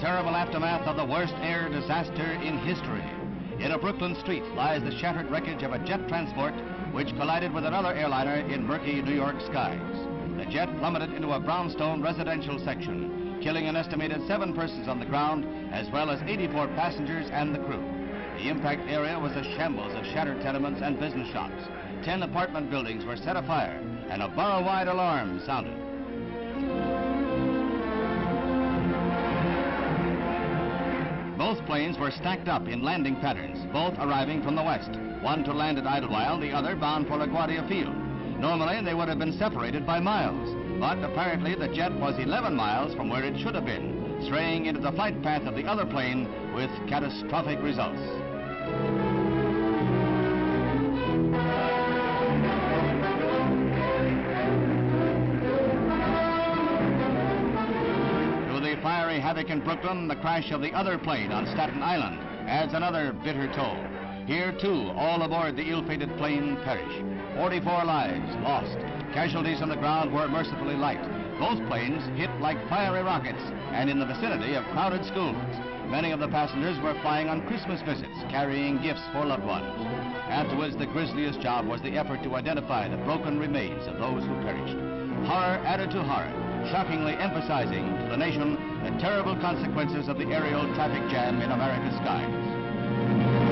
terrible aftermath of the worst air disaster in history. In a Brooklyn street lies the shattered wreckage of a jet transport which collided with another airliner in murky New York skies. The jet plummeted into a brownstone residential section, killing an estimated seven persons on the ground, as well as 84 passengers and the crew. The impact area was a shambles of shattered tenements and business shops. Ten apartment buildings were set afire, and a borough-wide alarm sounded. Both planes were stacked up in landing patterns, both arriving from the west. One to land at Idlewild, the other bound for LaGuardia Field. Normally, they would have been separated by miles, but apparently the jet was 11 miles from where it should have been, straying into the flight path of the other plane with catastrophic results. Havoc in Brooklyn, the crash of the other plane on Staten Island adds another bitter toll. Here, too, all aboard the ill-fated plane perished. 44 lives lost. Casualties on the ground were mercifully light. Both planes hit like fiery rockets and in the vicinity of crowded schools. Many of the passengers were flying on Christmas visits, carrying gifts for loved ones. Afterwards, the grisliest job was the effort to identify the broken remains of those who perished. Horror added to horror, shockingly emphasizing to the nation the terrible consequences of the aerial traffic jam in America's skies.